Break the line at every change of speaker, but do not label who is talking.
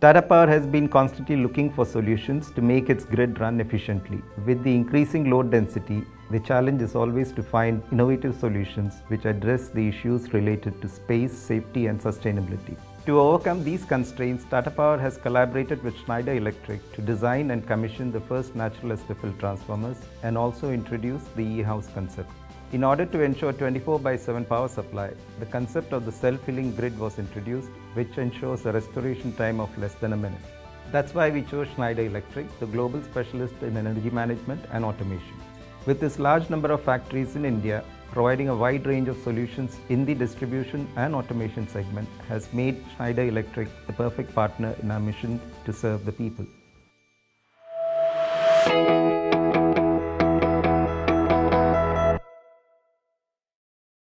Tata Power has been constantly looking for solutions to make its grid run efficiently. With the increasing load density, the challenge is always to find innovative solutions which address the issues related to space, safety and sustainability. To overcome these constraints, Tata Power has collaborated with Schneider Electric to design and commission the first natural ester filled transformers and also introduce the e-house concept. In order to ensure 24 by 7 power supply, the concept of the self-healing grid was introduced, which ensures a restoration time of less than a minute. That's why we chose Schneider Electric, the global specialist in energy management and automation. With its large number of factories in India, providing a wide range of solutions in the distribution and automation segment has made Schneider Electric the perfect partner in our mission to serve the people.